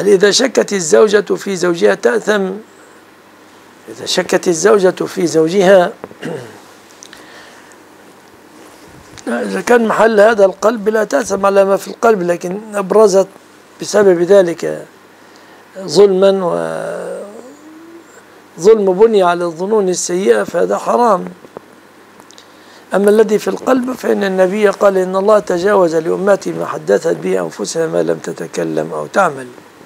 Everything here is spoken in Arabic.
هل إذا شكت الزوجة في زوجها تأثم؟ إذا شكت الزوجة في زوجها إذا كان محل هذا القلب لا تأثم على ما في القلب لكن أبرزت بسبب ذلك ظلما و ظلم بني على الظنون السيئة فهذا حرام. أما الذي في القلب فإن النبي قال إن الله تجاوز لأمتي ما حدثت به أنفسها ما لم تتكلم أو تعمل.